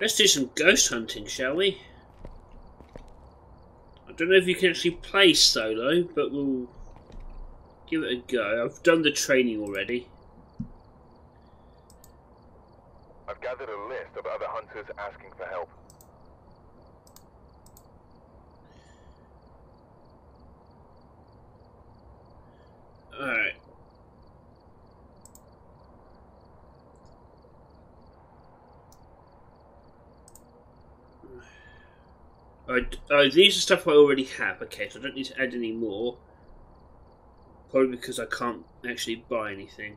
Let's do some ghost hunting, shall we? I don't know if you can actually play solo, but we'll give it a go. I've done the training already. I've gathered a list of other hunters asking for help. Alright. Oh, these are stuff I already have. Okay, so I don't need to add any more. Probably because I can't actually buy anything.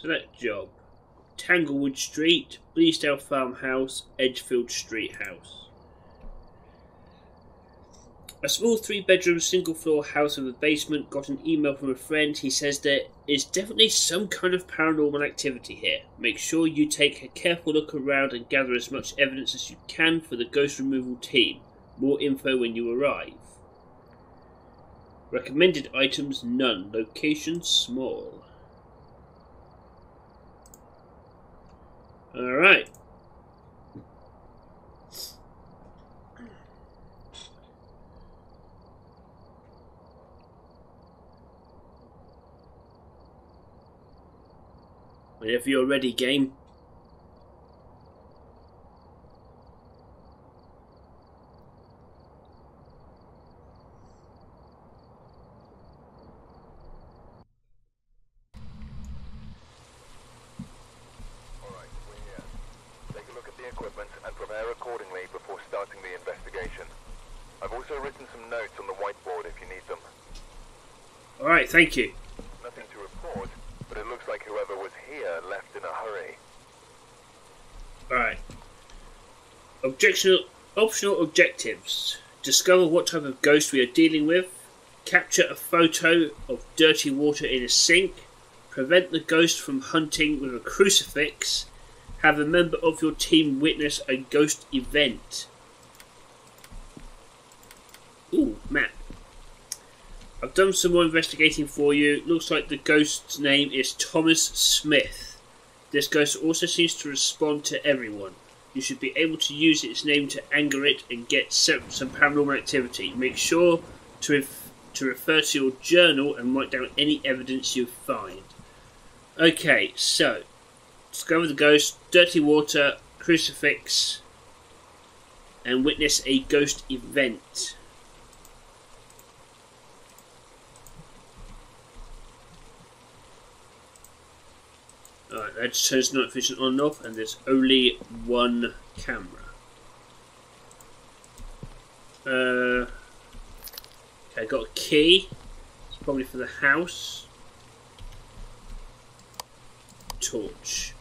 Select job. Tanglewood Street, Bleasdale Farmhouse, Edgefield Street House. A small three bedroom single floor house with a basement got an email from a friend. He says there is definitely some kind of paranormal activity here. Make sure you take a careful look around and gather as much evidence as you can for the ghost removal team. More info when you arrive. Recommended items none. Location small. Alright. Whenever you're ready, game. Alright, we're here. Take a look at the equipment and prepare accordingly before starting the investigation. I've also written some notes on the whiteboard if you need them. Alright, thank you. Nothing to report, but it looks like whoever was here left in a hurry. Alright. Optional objectives. Discover what type of ghost we are dealing with. Capture a photo of dirty water in a sink. Prevent the ghost from hunting with a crucifix. Have a member of your team witness a ghost event. Ooh, map. I've done some more investigating for you. Looks like the ghost's name is Thomas Smith. This ghost also seems to respond to everyone. You should be able to use its name to anger it and get some, some paranormal activity. Make sure to, ref- to refer to your journal and write down any evidence you find. Okay, so discover the ghost, dirty water, crucifix, and witness a ghost event. Alright, that turns night vision on and off, and there's only one camera. Uh, okay, I got a key. It's probably for the house. Torch.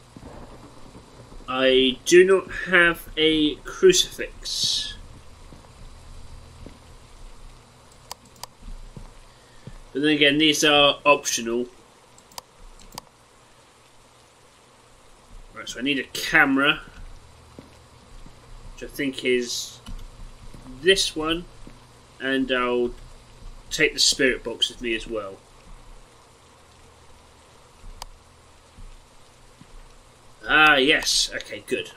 I do not have a crucifix. But then again, these are optional. Right, so I need a camera, which I think is this one, and I'll take the spirit box with me as well. Ah, yes. Okay, good.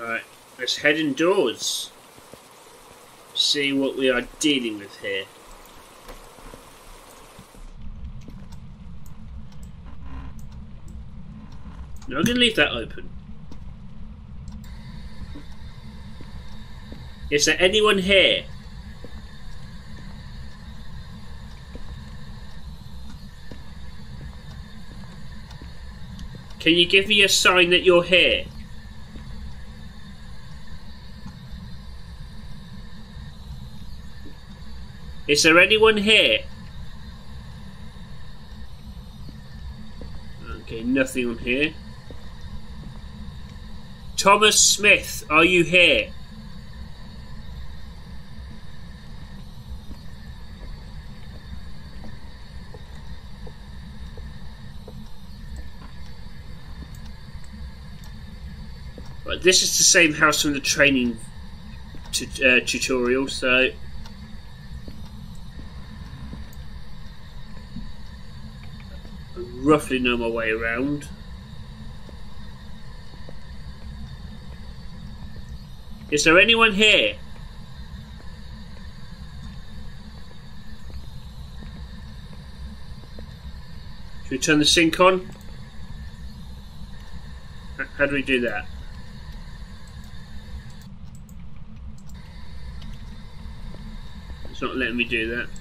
Alright, let's head indoors. See what we are dealing with here. Now I'm going to leave that open. Is there anyone here? Can you give me a sign that you're here? Is there anyone here? Okay, nothing on here. Thomas Smith, are you here? Right, this is the same house from the training uh, tutorial, so I roughly know my way around. Is there anyone here? Should we turn the sink on? How do we do that? It's not letting me do that.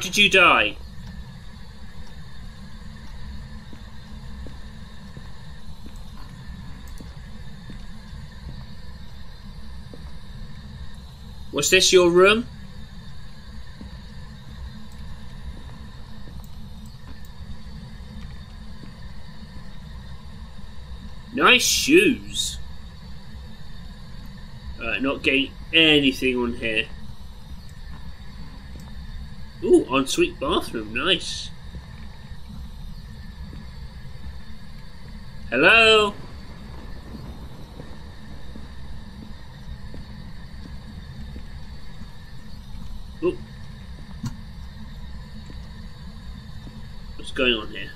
Did you die? Was this your room? Nice shoes. Uh, not getting anything on here. Ooh, ensuite bathroom. Nice. Hello? Ooh. What's going on here?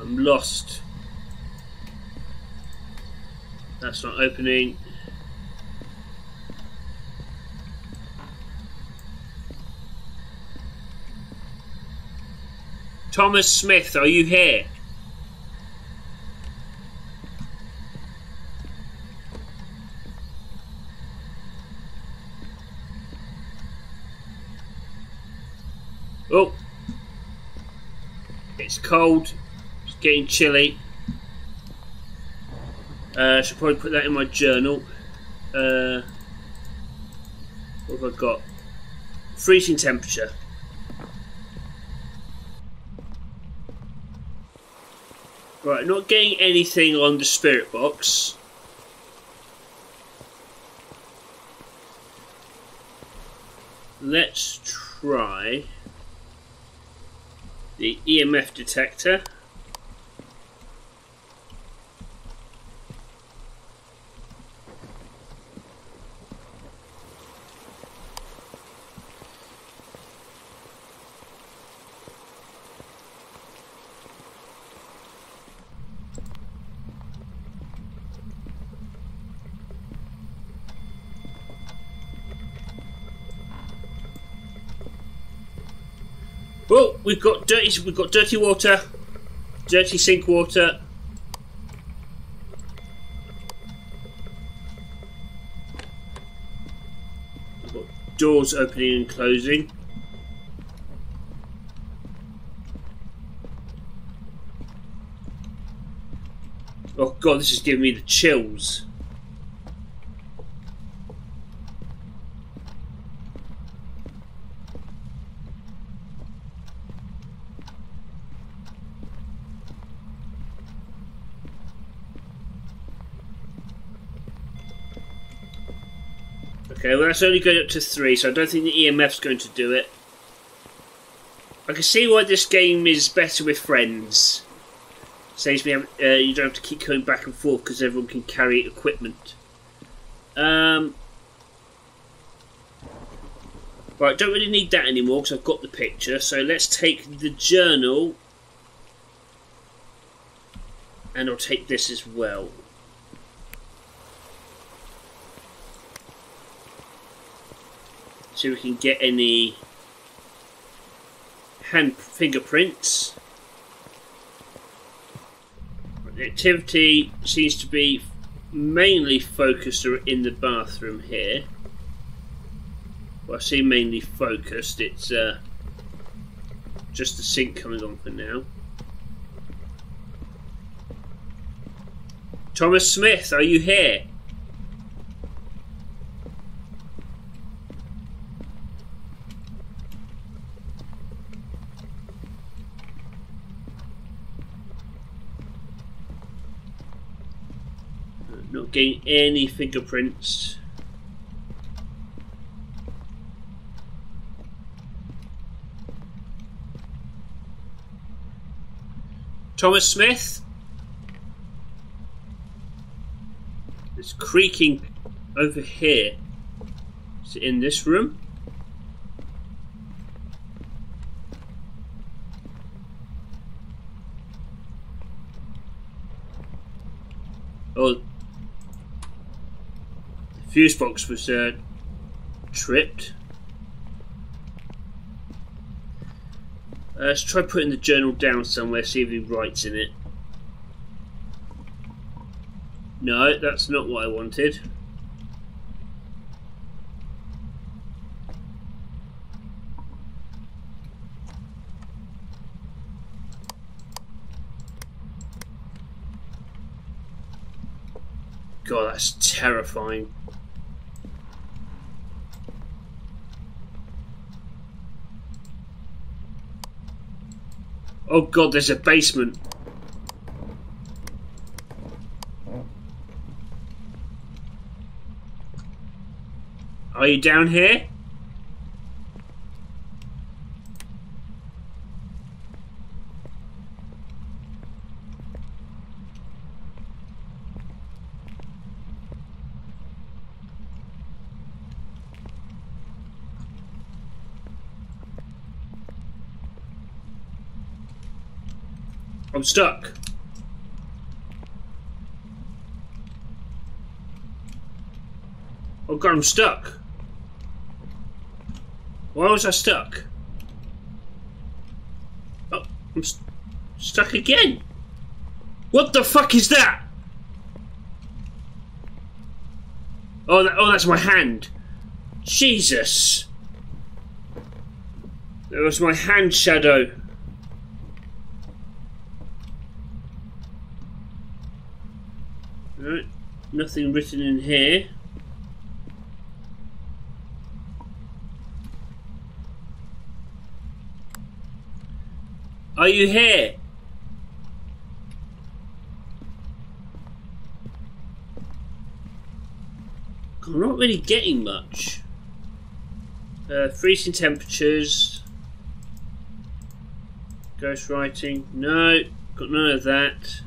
I'm lost. That's not opening. Thomas Smith, are you here? Oh, it's cold. It's getting chilly. Uh, I should probably put that in my journal. Uh, what have I got? Freezing temperature. Right, not getting anything on the spirit box. Let's try the EMF detector. Well, we've got dirty. We've got dirty water, dirty sink water. We've got doors opening and closing. Oh god, this is giving me the chills. Okay, well that's only going up to three, so I don't think the EMF's going to do it. I can see why this game is better with friends. Saves me, uh, you don't have to keep going back and forth because everyone can carry equipment. Um, right, don't really need that anymore because I've got the picture. So let's take the journal, and I'll take this as well. See if we can get any hand fingerprints. The activity seems to be mainly focused in the bathroom here. Well, I see mainly focused. It's uh, just the sink coming on for now. Thomas Smith, are you here? gain any fingerprints. Thomas Smith. It's creaking over here. Is it in this room? Fuse box was uh, tripped. Uh, let's try putting the journal down somewhere, see if he writes in it. No, that's not what I wanted. God, that's terrifying. Oh god, there's a basement. Are you down here? I'm stuck. Oh god, I'm stuck. Why was I stuck? Oh, I'm st stuck again. What the fuck is that? Oh, that, oh, that's my hand. Jesus. That was my hand shadow. Right, nothing written in here. Are you here? I'm not really getting much. Uh, freezing temperatures. Ghost writing. No, got none of that.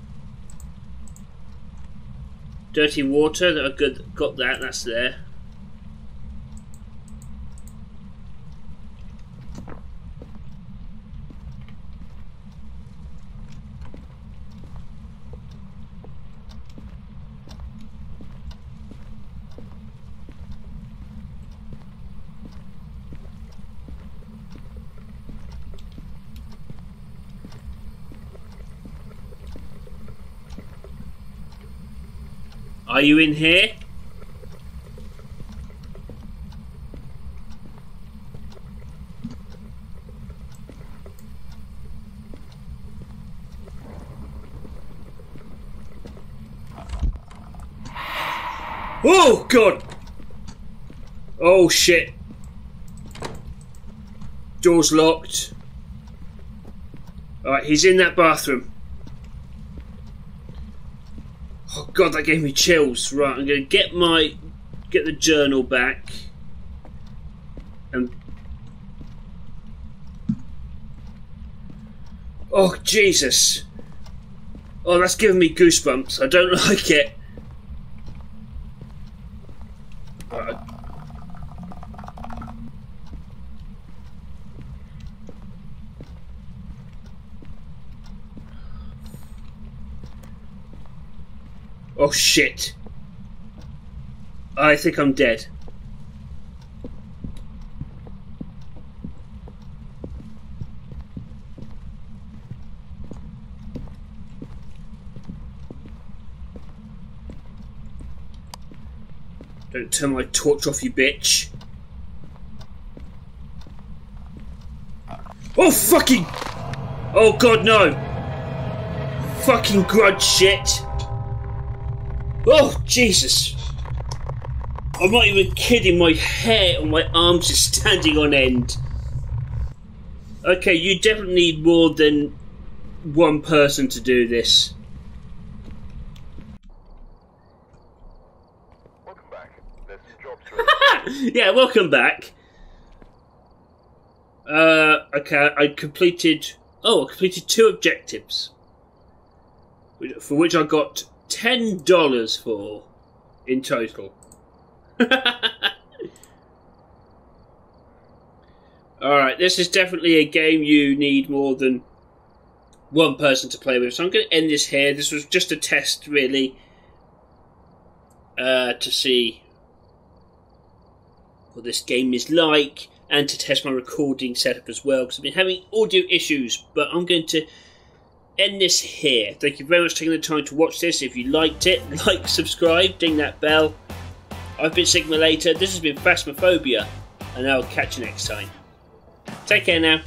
Dirty water. That I good got that. That's there. Are you in here? Oh god! Oh shit! Door's locked. Alright, he's in that bathroom. Oh god, that gave me chills. Right, I'm gonna get my get the journal back. And Oh Jesus. Oh that's giving me goosebumps. I don't like it. Oh shit. I think I'm dead. Don't turn my torch off, you bitch. Oh, fucking! Oh, God, no! Fucking grudge shit! Oh, Jesus! I'm not even kidding, my hair on my arms is standing on end. Okay, you definitely need more than one person to do this. Welcome back. There's some jobs yeah, welcome back. Uh, okay, I completed. Oh, I completed two objectives. for which I got ten dollars for in total. Alright, this is definitely a game you need more than one person to play with. So I'm going to end this here. This was just a test, really, uh, to see what this game is like and to test my recording setup as well because I've been having audio issues. But I'm going to end this here. Thank you very much for taking the time to watch this. If you liked it, like, subscribe, ding that bell. I've been Sigma Later. This has been Phasmophobia, and I'll catch you next time. Take care now.